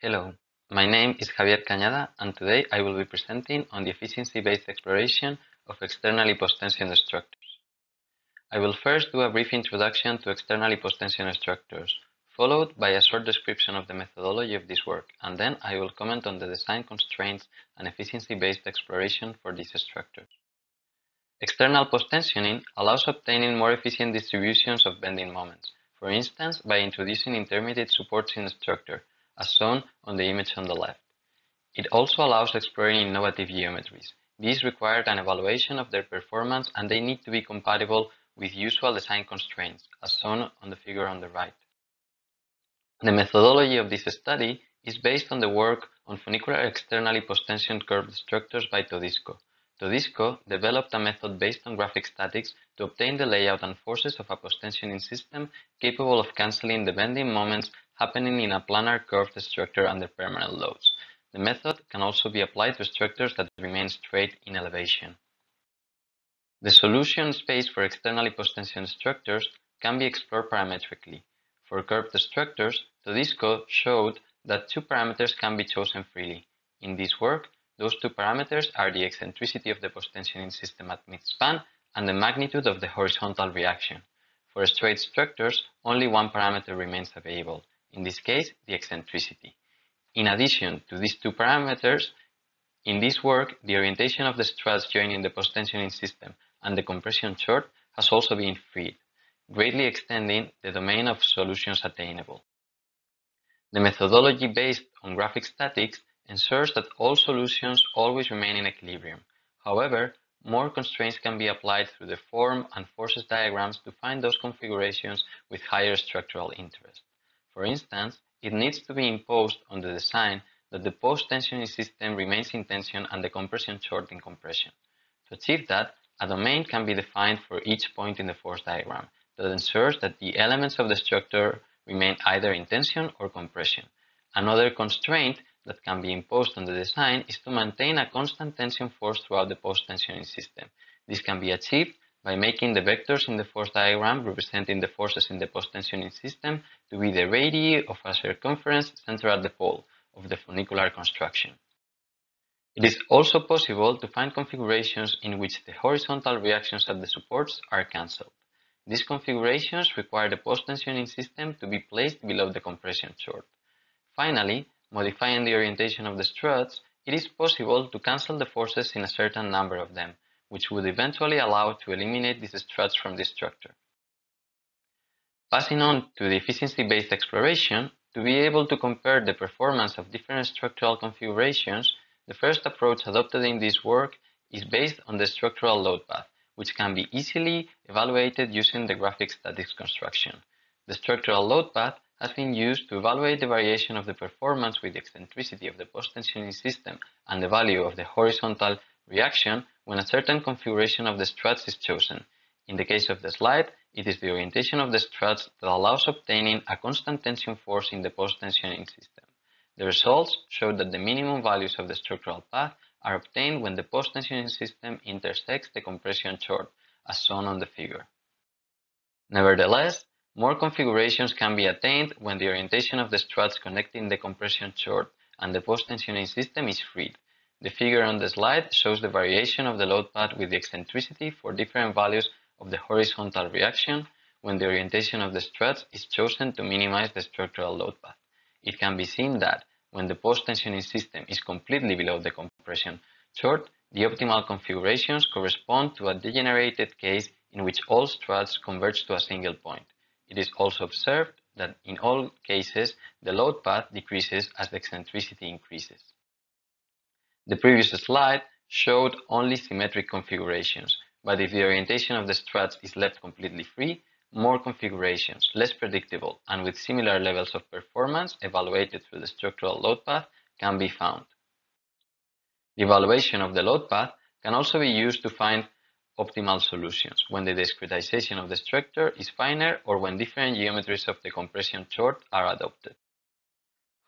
Hello, my name is Javier Cañada and today I will be presenting on the efficiency-based exploration of externally post-tensioned structures. I will first do a brief introduction to externally post-tensioned structures, followed by a short description of the methodology of this work, and then I will comment on the design constraints and efficiency-based exploration for these structures. External post-tensioning allows obtaining more efficient distributions of bending moments, for instance by introducing intermediate supports in the structure, as shown on the image on the left. It also allows exploring innovative geometries. These require an evaluation of their performance and they need to be compatible with usual design constraints, as shown on the figure on the right. The methodology of this study is based on the work on funicular externally post-tensioned curved structures by Todisco. Todisco developed a method based on graphic statics to obtain the layout and forces of a post-tensioning system capable of cancelling the bending moments happening in a planar curved structure under permanent loads. The method can also be applied to structures that remain straight in elevation. The solution space for externally post-tensioned structures can be explored parametrically. For curved structures, Todisco showed that two parameters can be chosen freely. In this work, those two parameters are the eccentricity of the post-tensioning system at midspan and the magnitude of the horizontal reaction. For straight structures, only one parameter remains available, in this case the eccentricity. In addition to these two parameters, in this work, the orientation of the struts joining the post-tensioning system and the compression chord has also been freed, greatly extending the domain of solutions attainable. The methodology based on graphic statics ensures that all solutions always remain in equilibrium. However, more constraints can be applied through the form and forces diagrams to find those configurations with higher structural interest. For instance, it needs to be imposed on the design that the post-tensioning system remains in tension and the compression chord in compression. To achieve that, a domain can be defined for each point in the force diagram that ensures that the elements of the structure remain either in tension or compression. Another constraint that can be imposed on the design is to maintain a constant tension force throughout the post-tensioning system. This can be achieved by making the vectors in the force diagram representing the forces in the post-tensioning system to be the radii of a circumference centered at the pole of the funicular construction. It is also possible to find configurations in which the horizontal reactions at the supports are cancelled. These configurations require the post-tensioning system to be placed below the compression chord. Finally, modifying the orientation of the struts, it is possible to cancel the forces in a certain number of them, which would eventually allow to eliminate these struts from the structure. Passing on to the efficiency-based exploration, to be able to compare the performance of different structural configurations, the first approach adopted in this work is based on the structural load path, which can be easily evaluated using the graphic statics construction. The structural load path has been used to evaluate the variation of the performance with the eccentricity of the post-tensioning system and the value of the horizontal reaction when a certain configuration of the struts is chosen. In the case of the slide, it is the orientation of the struts that allows obtaining a constant tension force in the post-tensioning system. The results show that the minimum values of the structural path are obtained when the post-tensioning system intersects the compression chord, as shown on the figure. Nevertheless, more configurations can be attained when the orientation of the struts connecting the compression chord and the post-tensioning system is freed, the figure on the slide shows the variation of the load path with the eccentricity for different values of the horizontal reaction when the orientation of the struts is chosen to minimize the structural load path. It can be seen that when the post-tensioning system is completely below the compression chord, the optimal configurations correspond to a degenerated case in which all struts converge to a single point. It is also observed that in all cases, the load path decreases as the eccentricity increases. The previous slide showed only symmetric configurations, but if the orientation of the struts is left completely free, more configurations, less predictable, and with similar levels of performance evaluated through the structural load path can be found. The evaluation of the load path can also be used to find optimal solutions when the discretization of the structure is finer or when different geometries of the compression chord are adopted.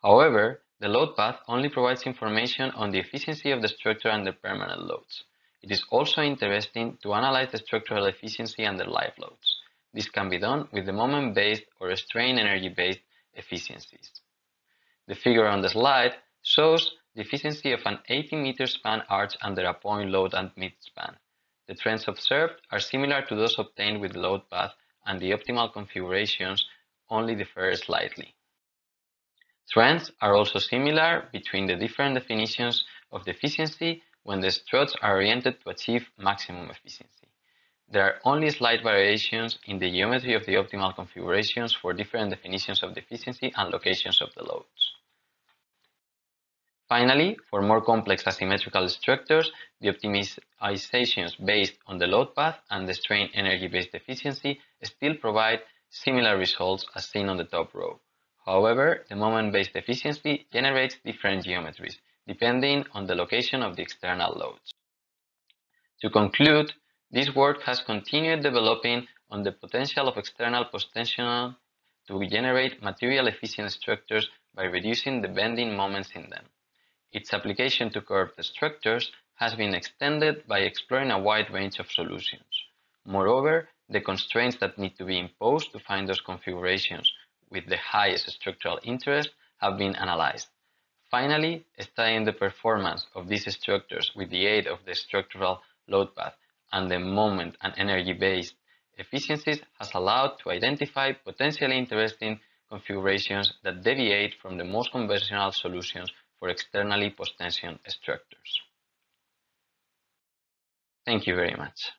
However, the load path only provides information on the efficiency of the structure under permanent loads. It is also interesting to analyze the structural efficiency under live loads. This can be done with the moment-based or strain energy-based efficiencies. The figure on the slide shows the efficiency of an 80 meter span arch under a point load and midspan. The trends observed are similar to those obtained with the load path and the optimal configurations only differ slightly. Trends are also similar between the different definitions of efficiency when the struts are oriented to achieve maximum efficiency. There are only slight variations in the geometry of the optimal configurations for different definitions of efficiency and locations of the loads. Finally, for more complex asymmetrical structures, the optimizations based on the load path and the strain energy-based efficiency still provide similar results as seen on the top row. However, the moment-based efficiency generates different geometries, depending on the location of the external loads. To conclude, this work has continued developing on the potential of external post-tensional to generate material efficient structures by reducing the bending moments in them. Its application to curved structures has been extended by exploring a wide range of solutions. Moreover, the constraints that need to be imposed to find those configurations with the highest structural interest have been analyzed. Finally, studying the performance of these structures with the aid of the structural load path and the moment and energy-based efficiencies has allowed to identify potentially interesting configurations that deviate from the most conventional solutions for externally post-tension structures. Thank you very much.